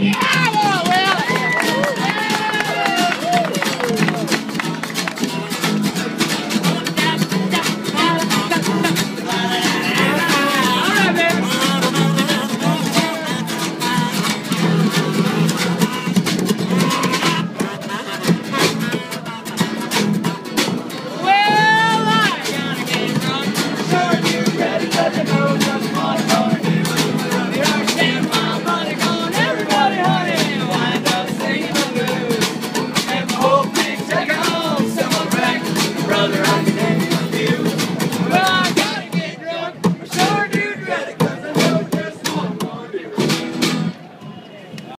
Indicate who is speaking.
Speaker 1: Yeah!